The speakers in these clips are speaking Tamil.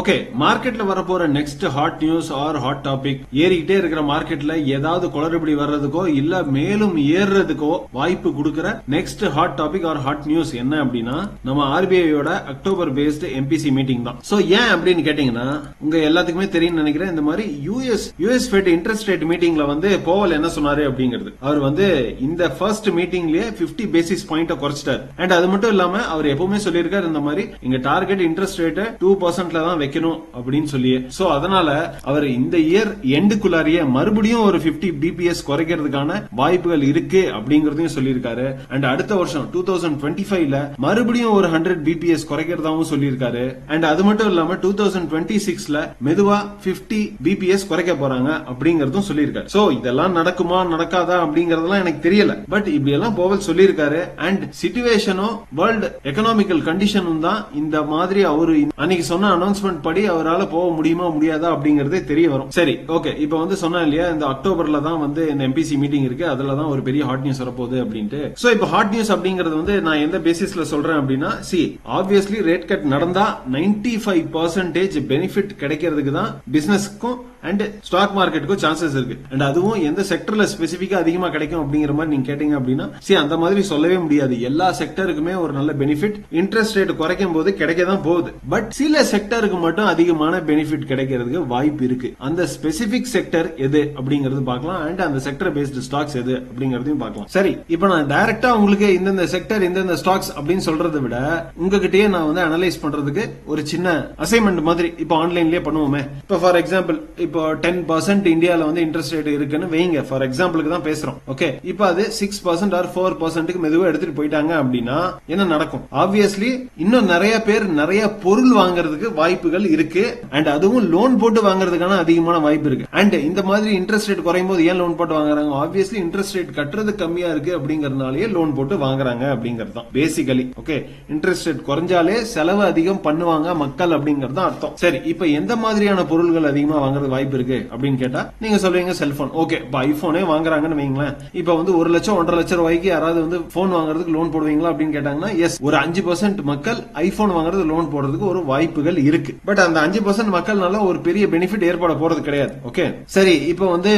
ஓகே மார்க்கெட்ல வரப்போற next hot news or hot topic ஏறிக்கிட்டே இருக்கிற மார்க்கெட்ல ஏதாவது குளறுபடி வர்றதுக்கோ இல்ல மேலும் ஏறுறதுக்கோ வாய்ப்பு கொடுக்கற next hot topic or hot news என்ன அப்படின்னா நம்ம ஆர்பிஐயோட அக்டோபர் பேஸ்டு எம்பிசி மீட்டிங் தான். சோ ஏன் அப்படின்னு கேட்டீங்கன்னா உங்க எல்லாத்துக்குமே தெரியும் நினைக்கிறேன் இந்த மாதிரி US US Fed interest rate மீட்டிங்ல வந்து போவல் என்ன சொன்னாரு அப்படிங்கிறது. அவர் வந்து இந்த ஃபர்ஸ்ட் மீட்டிங்லயே 50 பேசிஸ் பாயிண்ட் குறைச்சிட்டாரு. அண்ட் அது மட்டும் இல்லாம அவர் எப்பவுமே சொல்லியிருக்காரு இந்த மாதிரி இங்க டார்கெட் இன்ட்ரெஸ்ட் ரேட் டூ பர்சன்ட்ல தான் வைக்கணும் அப்படின்னு சொல்லி சோ அதனால அவர் இந்த இயர் எண்டுக்குள்ளாரியே மறுபடியும் ஒரு 50 பிபிஎஸ் குறைக்கிறதுக்கான வாய்ப்புகள் இருக்கு அப்படிங்கறதையும் சொல்லியிருக்காரு. அண்ட் அடுத்த வருஷம் டூ தௌசண்ட் டுவெண்ட்டி ஃபைவ்ல மறுபடியும் ஒரு ஹண்ட்ரட் பிபிஎஸ் குறைக்கிறதாவும் சொல்லியிருக்காரு. அண்ட் அது மட்டும் இல்லாம டூ தௌசண்ட் டுவெண்ட்டி சிக்ஸ்ல மெதுவா 50 பிபிஎஸ் குறைக்க போறாங்க அப்படிங்கறதும் சொல்லியிருக்காரு. சோ இதெல்லாம் நடக்குமா நடக்காதா அப்படிங்கறதெல்லாம் எனக்கு தெரியல. பட் இப்படி எல்லாம் போவல் சொல்லியிருக்காரு. அண்ட் சிச்சுவேஷனும் வேர்ல்டு எக்கனாமிக்கல் கண்டிஷனும் தான் இந்த மாதிரி அவரு அன்னைக்கு சொன்ன அனௌன்ஸ்மெண்ட் படி அவரால் போக முடியுமா முடியாதா அப்படிங்கறதே தெரிய வரும். சரி ஓகே இப்போ வந்து சொன்னா இல்லையா இந்த அக்டோபர்ல தான் வந்து இந்த எம்பிசி மீட்டிங் இருக்கு. அதுல தான் ஒரு பெரிய ஹாட் நியூஸ் வரப்போகுது அப்படின்ட்டு. சோ இப்போ ஹாட் நியூஸ் அப்படிங்கிறது வந்து நான் எந்த பேசிஸ்ல சொல்றேன் அப்படின்னா சி ஆப்வியஸ்லி ரேட் கட் நடந்தா 95% ஃபைவ் பர்சன்டேஜ் பெனிஃபிட் கிடைக்கிறதுக்கு தான் பிசினஸ்க்கும் அண்ட் ஸ்டாக் மார்க்கெட்டுக்கும் சான்சஸ் இருக்கு. அண்ட் அதுவும் எந்த செக்டர்ல ஸ்பெசிபிக்கா அதிகமா கிடைக்கும் அப்படிங்கிற மாதிரி நீங்க கேட்டீங்க அப்படின்னா சரி அந்த மாதிரி சொல்லவே முடியாது. எல்லா செக்டருக்குமே ஒரு நல்ல பெனிஃபிட் இன்ட்ரெஸ்ட் ரேட் குறைக்கும் போது கிடைக்க தான் போகுது. பட் சில செக்டருக்கு மட்டும் அதிகமான பெனிஃபிட் கிடைக்கிறதுக்கு வாய்ப்பு இருக்கு. அந்த ஸ்பெசிபிக் செக்டர் எது அப்படிங்கறது பார்க்கலாம். அண்ட் அந்த செக்டர் பேஸ்டு ஸ்டாக்ஸ் எது அப்படிங்கறதையும் பார்க்கலாம். சரி இப்போ நான் டைரக்டா உங்களுக்கு இந்தந்த செக்டர் இந்தந்த ஸ்டாக்ஸ் அப்படின்னு சொல்றதை விட உங்ககிட்டயே நான் வந்து அனலைஸ் பண்றதுக்கு ஒரு சின்ன அசைன்மெண்ட் மாதிரி இப்போ ஆன்லைன்லயே பண்ணுவோமே. இப்போ ஃபார் எக்ஸாம்பிள் இப்போ டென் பர்சன்ட் இந்தியாவில் வந்து இன்ட்ரெஸ்ட் ரேட் இருக்குன்னு வைங்க. ஃபார் எக்ஸாம்பிளுக்கு தான் பேசுறோம். ஓகே இப்போ அது சிக்ஸ் பர்சன்ட் ஆர் ஃபோர் பர்சன்ட்டுக்கு மெதுவாக எடுத்துட்டு போயிட்டாங்க அப்படின்னா என்ன நடக்கும்? ஆப்வியஸ்லி இன்னும் நிறைய பேர் நிறைய பொருள் வாங்குறதுக்கு வாய்ப்புகள் இருக்கு. அண்ட் அதுவும் லோன் போட்டு வாங்குறதுக்கான அதிகமான வாய்ப்பு இருக்கு. அண்ட் இந்த மாதிரி இன்ட்ரெஸ்ட் ரேட் குறையும் போது ஏன் லோன் போட்டு வாங்குறாங்க? ஆப்வியஸ்லி இன்ட்ரெஸ்ட் ரேட் கட்டுறது கம்மியா இருக்கு அப்படிங்கறதுனாலயே லோன் போட்டு வாங்குறாங்க அப்படிங்கிறது தான். பேசிக்கலி ஓகே இன்ட்ரெஸ்ட் ரேட் குறைஞ்சாலே செலவு அதிகம் பண்ணுவாங்க மக்கள் அப்படிங்கறது தான் அர்த்தம். சரி இப்போ எந்த மாதிரியான பொருள்கள் அதிகமா வாங்குறது வாய்ப்பு வாய்ப்பு இருக்கு அப்படின்னு கேட்டா நீங்க சொல்லுவீங்க செல்போன் ஓகே இப்போ ஐபோனே வாங்குறாங்கன்னு வைங்களேன். இப்போ வந்து ஒரு லட்சம் ஒன்றரை லட்சம் ரூபாய்க்கு யாராவது வந்து போன் வாங்குறதுக்கு லோன் போடுவீங்களா அப்படின்னு கேட்டாங்கன்னா எஸ் ஒரு அஞ்சு பர்சன்ட் மக்கள் ஐபோன் வாங்குறது லோன் போடுறதுக்கு ஒரு வாய்ப்புகள் இருக்கு. பட் அந்த அஞ்சு பர்சன்ட் மக்கள்னால ஒரு பெரிய பெனிஃபிட் ஏற்பட போறது கிடையாது. ஓகே சரி இப்போ வந்து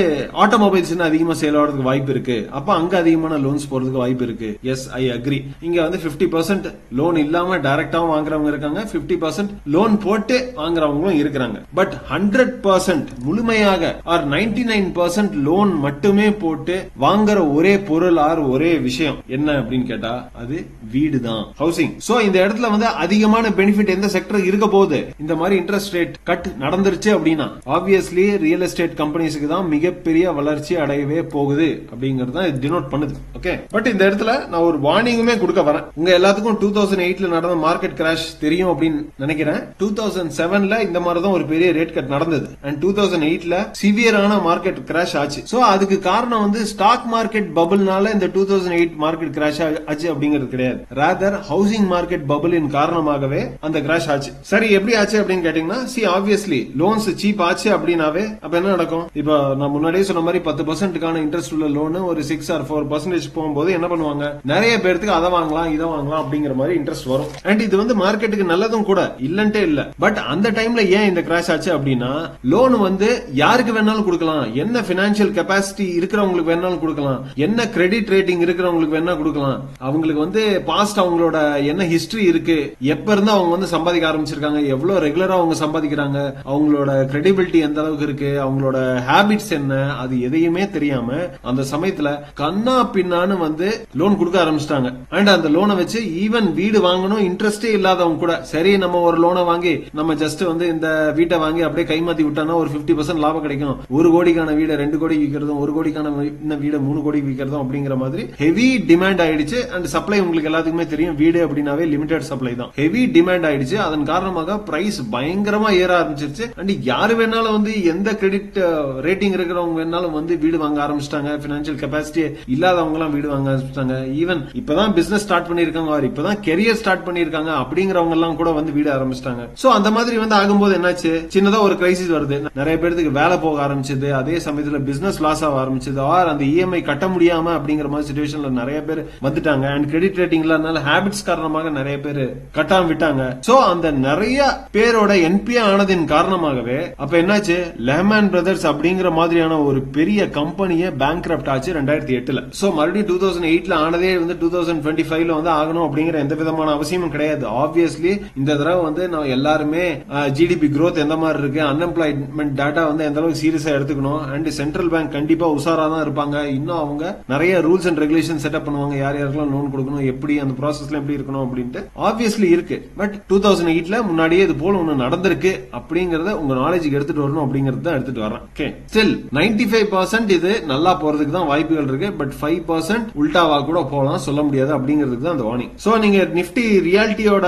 ஆட்டோமொபைல்ஸ் அதிகமா சேல் ஆகிறதுக்கு வாய்ப்பு இருக்கு. அப்ப அங்க அதிகமான லோன்ஸ் போறதுக்கு வாய்ப்பு இருக்கு. எஸ் ஐ அக்ரி இங்க வந்து 50% பர்சன்ட் லோன் இல்லாம டைரக்டாவும் வாங்குறவங்க இருக்காங்க. 50% பர்சன்ட் லோன் போட்டு வாங்குறவங்களும் இருக்கிறாங்க. பட் ஹண்ட்ரட் பர்சன்ட் முழுமையாக or ninety nine percent loan மட்டுமே போட்டு வாங்குற ஒரே பொருள் ஆர் ஒரே விஷயம். என்ன அப்படின்னு கேட்டா அது வீடு தான் ஹவுசிங் சோ இந்த இடத்துல வந்து அதிகமான பெனிஃபிட் எந்த செக்டர் இருக்க போகுது? இந்த மாதிரி இன்ட்ரெஸ்ட் ரேட் கட் நடந்துருச்சு அப்படின்னா ஆப்வியஸ்லி ரியல் எஸ்டேட் கம்பெனிஸ்க்கு தான் மிகப்பெரிய வளர்ச்சி அடையவே போகுது அப்படிங்கறது தான் டினோட் பண்ணுது. ஓகே பட் இந்த இடத்துல நான் ஒரு வார்னிங்குமே கொடுக்க வரேன். உங்க எல்லாத்துக்கும் டூ தௌசண்ட் எயிட்ல நடந்த மார்க்கெட் கிராஷ் தெரியும் அப்படின்னு நினைக்கிறேன். டூ தௌசண்ட் செவன்ல இந்த மாதிரி தான் ஒரு பெரிய ரேட் கட் நடந்தது. அண்ட் டூ தௌசண்ட் எயிட்ல சிவியரான மார்க்கெட் கிராஷ் ஆச்சு. சோ அதுக்கு காரணம் வந்து ஸ்டாக் மார்க்கெட் பபுள்னால இந்த two thousand eight market crash ஆச்சு அப்படிங்கிறது கிடையாது. ராதர் ஹவுசிங் மார்க்கெட் பபுளின் காரணமாகவே அந்த கிராஷ் ஆச்சு. சரி எப்படி ஆச்சு அப்படின்னு கேட்டீங்கன்னா சி ஆப்வியஸ்லி லோன்ஸ் சீப் ஆச்சு அப்படின்னாவே அப்ப என்ன நடக்கும்? இப்போ நான் முன்னாடியே சொன்ன மாதிரி பத்து பர்சன்ட்டுக்கான இன்ட்ரெஸ்ட் உள்ள லோன் ஒரு சிக்ஸ் ஆர் ஃபோர் பர்சன்டேஜ் போகும்போது என்ன பண்ணுவாங்க? நிறைய பேருக்கு அதை வாங்கலாம் இதை வாங்கலாம் அப்படிங்கிற மாதிரி இன்ட்ரெஸ்ட் வரும். அண்ட் இது வந்து மார்க்கெட்டுக்கு நல்லதும் கூட இல்லன்ட்டே இல்ல. பட் அந்த டைம்ல ஏன் இந்த கிராஷ் ஆச்சு அப்படின்னா லோன் வந்து யாருக்கு வேணாலும் கொடுக்கலாம். என்ன பினான்சியல் கெபாசிட்டி இருக்கிறவங்களுக்கு வேணாலும் கொடுக்கலாம். என்ன கிரெடிட் ரேட்டிங் இருக்கிறவங்களுக்கு வேணா கொடுக்கலாம். அவங்களுக்கு வந்து பாஸ்ட் அவங்களோட என்ன ஹிஸ்டரி இருக்கு. எப்ப இருந்து அவங்க வந்து சம்பாதிக்க ஆரம்பிச்சிருக்காங்க? எவ்வளவு ரெகுலரா அவங்க சம்பாதிக்கிறாங்க? அவங்களோட கிரெடிபிலிட்டி எந்த அளவுக்கு இருக்கு? அவங்களோட ஹேபிட்ஸ் என்ன? அது எதையுமே தெரியாம அந்த சமயத்துல கண்ணா பின்னான்னு வந்து லோன் கொடுக்க ஆரம்பிச்சிட்டாங்க. அண்ட் அந்த லோனை வச்சு ஈவன் வீடு வாங்கணும் இன்ட்ரெஸ்டே இல்லாதவங்க கூட. சரி நம்ம ஒரு லோனை வாங்கி நம்ம ஜஸ்ட் வந்து இந்த வீட்டை வாங்கி அப்படியே கைமாத்தி விட்டோம்னா ஒரு 50% பர்சன்ட் லாபம் கிடைக்கும் ஒரு கோடிக்கான வீடை ரெண்டு கோடி விற்கிறதும் ஒரு கோடிக்கான இன்னும் வீடை மூணு கோடி விற்கிறதும் அப்படிங்கிற மாதிரி ஹெவி டிமாண்ட் ஆயிடுச்சு. அண்ட் சப்ளை உங்களுக்கு எல்லாத்துக்குமே தெரியும். வீடு அப்படின்னாவே லிமிடெட் சப்ளை தான். ஹெவி டிமாண்ட் ஆயிடுச்சு. அதன் காரணமாக பிரைஸ் பயங்கரமா ஏற ஆரம்பிச்சிருச்சு. அண்ட் யாரு வேணாலும் வந்து எந்த கிரெடிட் ரேட்டிங் இருக்கிறவங்க வேணாலும் வந்து வீடு வாங்க ஆரம்பிச்சிட்டாங்க. பினான்சியல் கெபாசிட்டி இல்லாதவங்க எல்லாம் வீடு வாங்க ஆரம்பிச்சிட்டாங்க. ஈவன் இப்பதான் பிசினஸ் ஸ்டார்ட் பண்ணிருக்காங்க or இப்பதான் கெரியர் ஸ்டார்ட் பண்ணிருக்காங்க அப்படிங்கிறவங்க எல்லாம் கூட வந்து வீடு ஆரம்பிச்சிட்டாங்க. சோ அந்த மாதிரி வந்து ஆகும்போது என்னாச்சு? சின்னதா ஒரு கிரைசிஸ் வருது. நிறைய பேர்த்துக்கு வேலை போக ஆரம்பிச்சது. அதே சமயத்துல பிசினஸ் லாஸ் ஆக ஆரம்பிச்சது. ஆர் அந்த இஎம்ஐ கட்ட முடியாம அப்படிங்கிற மாதிரி சுச்சுவேஷன்ல நிறைய பேர் வந்துட்டாங்க. அண்ட் கிரெடிட் ரேட்டிங்ல அதனால ஹேபிட்ஸ் காரணமாக நிறைய பேர் கட்டாம விட்டாங்க. சோ அந்த நிறைய பேரோட என்பிஏ ஆனதின் காரணமாகவே அப்ப என்னாச்சு? லெஹமேன் பிரதர்ஸ் அப்படிங்கிற மாதிரியான ஒரு பெரிய கம்பெனியை பேங்க் ஆச்சு ரெண்டாயிரத்தி எட்டுல. சோ மறுபடியும் டூ தௌசண்ட் எயிட்ல ஆனதே வந்து டூ தௌசண்ட் டுவெண்ட்டி ஃபைவ்ல வந்து ஆகணும் அப்படிங்கிற எந்த விதமான அவசியமும் கிடையாது. ஆப்வியஸ்லி இந்த தடவை வந்து நான் எல்லாருமே ஜிடிபி க்ரோத் எந்த மாதிரி இருக்கு? அன்எம்ப்ளாய்மெண்ட் டேட்டா வந்து எந்த அளவுக்கு சீரியஸா எடுத்துக்கணும். அண்ட் சென்ட்ரல் பேங்க் கண்டிப்பா உஷாரா தான் இருப்பாங்க. இன்னும் அவங்க நிறைய ரூல்ஸ் அண்ட் ரெகுலேஷன் செட்டப் பண்ணுவாங்க. யார் யாருக்கெல்லாம் லோன் கொடுக்கணும் எப்படி அந்த ப்ராசஸ்ல எப்படி இருக்கணும் அப்படின்ட்டு. ஆப்வியஸ்லி இருக்கு. பட் டூ தௌசண்ட் எயிட்ல முன்னாடியே இது போல ஒண்ணு நடந்திருக்கு. அப்படிங்கறத உங்க நாலேஜுக்கு எடுத்துட்டு வரணும் அப்படிங்கறத தான் எடுத்துட்டு வரேன் okay still ninety five percent இது நல்லா போறதுக்கு தான் வாய்ப்புகள் இருக்கு. பட் ஃபைவ் பர்சன்ட் உல்டாவா கூட போகலாம். சொல்ல முடியாது அப்படிங்கிறதுக்கு தான் அந்த வார்னிங் சோ நீங்க நிப்டி ரியாலிட்டியோட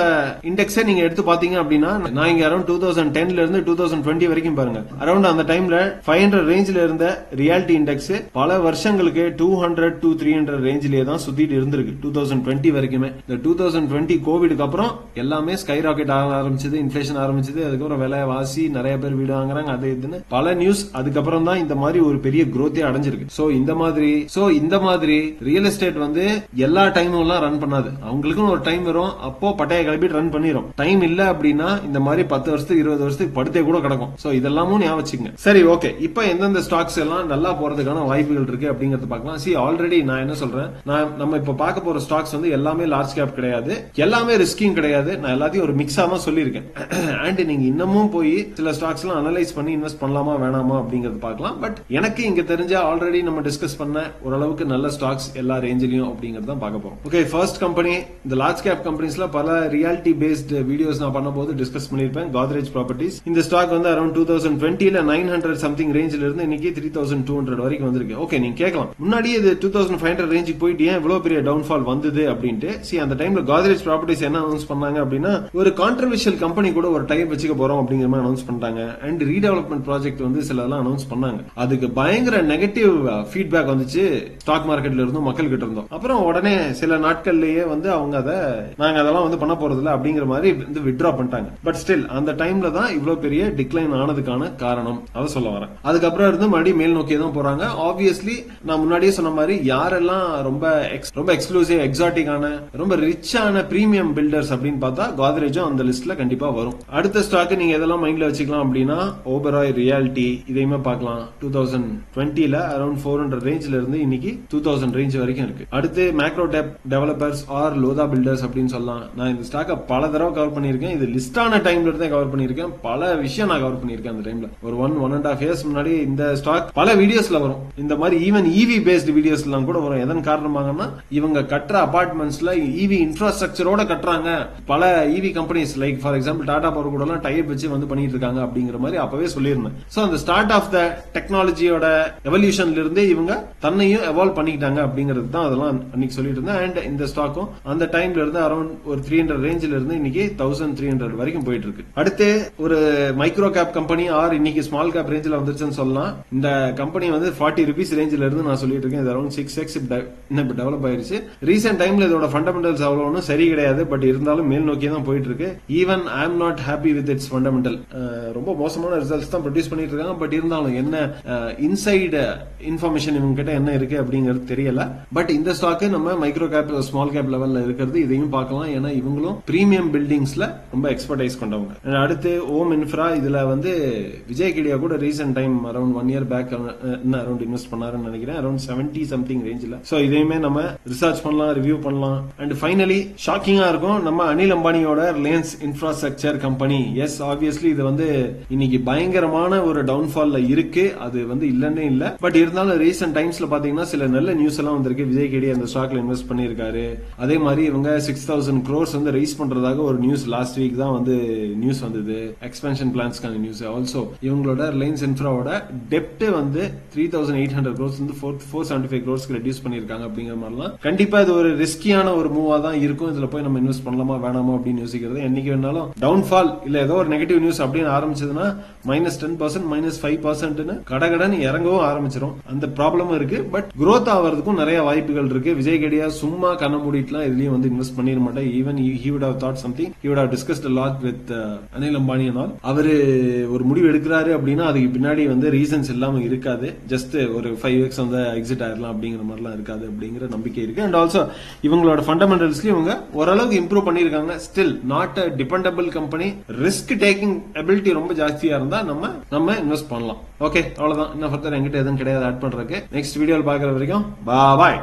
இண்டெக்ஸை நீங்க எடுத்து பாத்தீங்க அப்படின்னா நான் இங்க அரௌண்ட் டூ தௌசண்ட் டென்ல இருந்து டூ தௌசண்ட் டுவெண்ட்டி வரைக்கும் பாருங்க. அரௌண்ட் அந்த டைம்ல ஃபைவ் ஹண்ட்ரட் ரேஞ்சில இருந்த ரியாலிட்டி இண்டெக்ஸ் பல வருஷங்களுக்கு two hundred two three hundred ரேஞ்சிலே தான் சுத்திட்டு இருந்திருக்கு. டூ தௌசண்ட் டுவெண்ட்டி வரைக்குமே. இந்த டூ தௌசண்ட் டுவெண்ட்டி கோவிடுக்கு அப்புறம் எல்லாமே ஸ்கை ராக்கெட் ஆக ஆரம்பிச்சது இன்ஃபிளேஷன் ஆரம்பிச்சது. அதுக்கப்புறம் விலை வாசி நிறைய பேர் வீடு வாங்குறாங்க அது இதுன்னு. பல நியூஸ் அதுக்கப்புறம் தான் இந்த மாதிரி ஒரு பெரிய குரோத்தே அடைஞ்சிருக்கு. சோ இந்த மாதிரி சோ இந்த மாதிரி ரியல் எஸ்டேட் வந்து எல்லா டைமும் எல்லாம் ரன் பண்ணாது. அவங்களுக்கும் ஒரு டைம் வரும். அப்போ பட்டைய கிளப்பிட்டு ரன் பண்ணிரும். டைம் இல்ல அப்படின்னா இந்த மாதிரி பத்து வருஷத்துக்கு இருபது வருஷத்துக்கு படுத்தே கூட கிடக்கும். சோ இதெல்லாமும் ஞாபகம் வச்சுக்கங்க சரி ஓகே இப்போ எந்தெந்த ஸ்டாக்ஸ் எல்லாம் நல்லா போறதுக்கான வாய்ப்புகள் இருக்கு அப்படிங்கறத பார்க்கலாம். சி ஆல்ரெடி நான் என்ன சொல்றேன்? நான் நம்ம இப்ப பார்க்க போற ஸ்டாக்ஸ் வந்து எல்லாமே லார்ஜ் கேப் கிடையாது. எல்லாமே ரிஸ்கிங் கிடையாது. நான் எல்லாத்தையும் ஒரு மிக்ஸா தான் சொல்லியிருக்கேன். அண்ட் நீங்க இன்னமும் போய் சில ஸ்டாக்ஸ் எல்லாம் அனலைஸ் பண்ணி இன்வெஸ்ட் பண்ணலாமா வேணாமா அப்படிங்கறது பார்க்கலாம். பட் எனக்கு இங்க தெரிஞ்ச ஆல்ரெடி நம்ம டிஸ்கஸ் பண்ண ஓரளவுக்கு நல்ல ஸ்டாக்ஸ் எல்லா ரேஞ்சிலையும் அப்படிங்கறது தான் பார்க்க போறோம். ஓகே ஃபர்ஸ்ட் கம்பெனி இந்த லார்ஜ் கேப் கம்பெனிஸ்ல பல ரியாலிட்டி பேஸ்ட் வீடியோஸ் நான் பண்ணும்போது டிஸ்கஸ் பண்ணிருப்பேன் கோத்ரேஜ் ப்ராப்பர்ட்டிஸ் இந்த ஸ்டாக் வந்து அரௌண்ட் டூ தௌசண்ட் டுவெண்ட்டில நைன் ஹண்ட்ரட் சம்திங் ரேஞ்சில இருந்து இன்னைக்கு த்ரீ தௌசண்ட் டூ ஹண்ட்ரட் வரைக்கும் வந்திருக்கு. ஓகே நீங்க கேட்கலாம். முன்னாடியே இது டூ தௌசண்ட் ஃபைவ் ஹண்ட்ரட் ரேஞ்சுக்கு போயிட்டு ஏன் இவ்வளவு பெரிய டவுன்ஃபால் வந்தது அப்படின்ட்டு? சி அந்த டைம்ல காதரேஜ் ப்ராப்பர்ட்டிஸ் என்ன அனௌன்ஸ் பண்ணாங்க அப்படின்னா ஒரு கான்ட்ரவர்ஷியல் கம்பெனி கூட ஒரு டைப் வச்சுக்க போறோம் அப்படிங்கிற மாதிரி அனௌன்ஸ் பண்ணிட்டாங்க. அண்ட் ரீடெவலப்மெண்ட் ப்ராஜெக்ட் வந்து சில எல்லாம் அனௌன்ஸ் பண்ணாங்க. அதுக்கு பயங்கர நெகட்டிவ் ஃபீட்பேக் uh, வந்துச்சு. ஸ்டாக் மார்க்கெட்ல இருந்தும் மக்கள் கிட்ட இருந்தோம். அப்புறம் உடனே சில நாட்கள்லயே வந்து அவங்க அதை நாங்க அதெல்லாம் வந்து பண்ண போறது இல்லை அப்படிங்கிற மாதிரி வந்து வித்ட்ரா பண்ணிட்டாங்க. பட் ஸ்டில் அந்த டைம்ல தான் இவ்வளவு பெரிய டிக்ளைன் ஆனதுக்கான காரணம். அதை சொல்ல வரேன். அதுக்கப்புறம் இருந்து மறுபடியும் மேல் நோக்கி தான் போறாங்க. ஆப்வியஸ்லி நான் முன்னாடியே சொன்ன மாதிரி யாரெல்லாம் ரொம்ப ரொம்ப எக்ஸ்க்ளூசிவ் எக்ஸாட்டிக்கான ரொம்ப ரிச்சான பிரீமியம் பில்டர்ஸ் அப்படின்னு பார்த்தா கோத்ரேஜும் அந்த லிஸ்ட்ல கண்டிப்பா வரும். அடுத்த ஸ்டாக் நீங்க எதெல்லாம் மைண்ட்ல வச்சுக்கலாம் அப்படின்னா ஓபராய் ரியாலிட்டி இதையுமே பார்க்கலாம். டூ தௌசண்ட் டுவெண்ட்டில அரௌண்ட் ஃபோர் ஹண்ட்ரட் ரேஞ்ச்ல இருந்து இன்னைக்கு டூ தௌசண்ட் ரேஞ்ச் வரைக்கும் இருக்கு. அடுத்து Macrotech developers or Lodha builders அப்படின்னு சொல்லலாம். நான் இந்த ஸ்டாக்கை பல தடவை கவர் பண்ணியிருக்கேன். இது லிஸ்டான டைம்ல இருந்தே கவர் பண்ணியிருக்கேன். பல விஷயம் நான் கவர் பண்ணியிருக்கேன் அந்த டைம்ல ஒரு one one and half years முன்னாடி இந்த ஸ்டாக் பல வீடியோஸ்ல வரும். இந்த மாதிரி ஈவன் இவி பேஸ்ட் வீடியோஸ் எல்லாம் கூட வரும். எதன் காரணமாகனா இவங்க கட்டுற அபார்ட்மெண்ட்ஸ்ல இவி இன்ஃப்ராஸ்ட்ரக்சரோட கட்டுறாங்க. பல EV companies like for example Tata power கூட எல்லாம் டைப் வச்சு வந்து பண்ணிட்டு இருக்காங்க அப்படிங்கிற மாதிரி அப்பவே சொல்லியிருந்தேன். சோ அந்த ஸ்டார்ட் ஆஃப் த டெக்னாலஜியோட எவல்யூஷன்ல இருந்தே இவங்க தன்னையும் எவால்வ் பண்ணிக்கிட்டாங்க அப்படிங்கிறது தான் அதெல்லாம் அன்னைக்கு சொல்லிட்டு இருந்தேன். அண்ட் இந்த ஸ்டாக்கும் அந்த டைம்ல இருந்து அரௌண்ட் ஒரு த்ரீ ஹண்ட்ரட் ரேஞ்சில இருந்து இன்னைக்கு தௌசண்ட் த்ரீ ஹண்ட்ரட் வரைக்கும் போயிட்டு இருக்கு. அடுத்து ஒரு மைக்ரோ கேப் கம்பெனி ஆர் இன்னைக்கு ஸ்மால் கேப் ரேஞ்சில் வந்துருச்சுன்னு சொல்லலாம். இந்த கம்பெனி வந்து ஃபார்ட்டி ருபீஸ் ரேஞ்சில் இருந்து நான் சொல்லிட்டு இருக்கேன். இது அரௌண்ட் சிக்ஸ் எக்ஸ் இன்னும் டெவலப் ஆயிருச்சு. ரீசெண்ட் டைம்ல இதோட ஃபண்டமெண்டல்ஸ் அவ்வளோ ஒன்றும் சரி கிடையாது. பட் இருந்தாலும் மேல் நோக்கி தான் போயிட்டு இருக்கு. Even I am not happy with its fundamental ரொம்ப மோசமான ரிசல்ட்ஸ் தான் ப்ரொடியூஸ் பண்ணிட்டு இருக்காங்க. பட் இருந்தாலும் என்ன இன்சைடு இன்ஃபர்மேஷன் இவங்க கிட்ட என்ன இருக்கு அப்படிங்கிறது தெரியல. பட் இந்த ஸ்டாக் நம்ம மைக்ரோ கேப் ஸ்மால் கேப் லெவல்ல இருக்கிறது இதையும் பார்க்கலாம். ஏன்னா இவங்களும் பிரீமியம் பில்டிங்ஸ்ல ரொம்ப எக்ஸ்பர்டைஸ் கொண்டவங்க. அடுத்து ஓம் இன்ஃப்ரா இதுல வந்து விஜய் கிடியா கூட recent time around one year back around invest பண்ணாருன்னு நினைக்கிறேன். அரௌண்ட் செவன்டி சம்திங் ரேஞ்சில் ஸோ இதையுமே நம்ம ரிசர்ச் பண்ணலாம் ரிவ்யூ பண்ணலாம். அண்ட் ஃபைனலி ஷாக்கிங்கா இருக்கும் நம்ம Anil அம்பானியோட Reliance infrastructure company yes obviously இது வந்து இன்னைக்கு பயங்கரமான ஒரு டவுன்ஃபால்ல இருக்கு. அது வந்து இல்லன்னே இல்ல. பட் இருந்தாலும் ரீசெண்ட் டைம்ஸ்ல பாத்தீங்கன்னா சில நல்ல நியூஸ் எல்லாம் வந்திருக்கு. விஜய் கேடி அந்த ஸ்டாக்ல இன்வெஸ்ட் பண்ணிருக்காரு அதே மாதிரி இவங்க சிக்ஸ் தௌசண்ட் க்ரோர்ஸ் வந்து ரைஸ் பண்றதாக ஒரு நியூஸ் லாஸ்ட் வீக் தான் வந்து நியூஸ் வந்தது. எக்ஸ்பென்ஷன் பிளான்ஸ்க்கான நியூஸ் ஆல்சோ இவங்களோட ரிலையன்ஸ் இன்ஃப்ராவோட டெப்ட் வந்து three thousand eight hundred crores வந்து ஃபோர் ஃபோர் செவன்டி ஃபைவ் க்ரோஸ்க்கு ரெடியூஸ் பண்ணிருக்காங்க அப்படிங்கிற மாதிரிலாம். கண்டிப்பா இது ஒரு ரிஸ்கியான ஒரு மூவா தான் இருக்கும். இதுல போய் நம்ம இன்வெஸ்ட் பண்ணலாமா வேணாமா அப்படின்னு யோசிக்கிறது. என்னைக்கு வேணாலும் டவுன்ஃபால் இல்ல ஏதோ ஒரு நெகட்டிவ் நியூஸ் அப்படின்னு ஆரம்பிச்சதுன்னா minus ten percent minus five பர்சன்ட்னு கடகடன் இறங்கவும் ஆரம்பிச்சிடும் அந்த ப்ராப்ளமும் இருக்கு. பட் க்ரோத் ஆகிறதுக்கும் நிறைய வாய்ப்புகள் இருக்கு. விஜய் கடியா சும்மா கண்ண மூடிட்டுலாம் இதுலயும் வந்து இன்வெஸ்ட் பண்ணிட மாட்டேன் even he would have thought something he would have discussed lot with Anil Ambani and அவரு ஒரு முடிவு எடுக்க எடுக்கிறாரு அப்படின்னா அதுக்கு பின்னாடி வந்து ரீசன்ஸ் இல்லாமல் இருக்காது. ஜஸ்ட் ஒரு ஃபைவ் எக்ஸ் வந்து எக்ஸிட் ஆயிரலாம் அப்படிங்கிற மாதிரிலாம் இருக்காது அப்படிங்கிற நம்பிக்கை இருக்கு. அண்ட் ஆல்சோ இவங்களோட ஃபண்டமெண்டல்ஸ்லயும் இவங்க ஓரளவுக்கு இம்ப்ரூவ் பண்ணியிருக்காங்க. Still not a dependable company risk taking ability ரொம்ப ஜாஸ்தியா இருந்தா நம்ம நம்ம இன்வெஸ்ட் பண்ணலாம். ஓகே அவ்வளவுதான். இன்னும் ஃபர்தர் என்கிட்ட எதுவும் கிடையாது. ஆட் பண்றதுக்கு. நெக்ஸ்ட் வீடியோவில் பாக்குற வரைக்கும் பாய்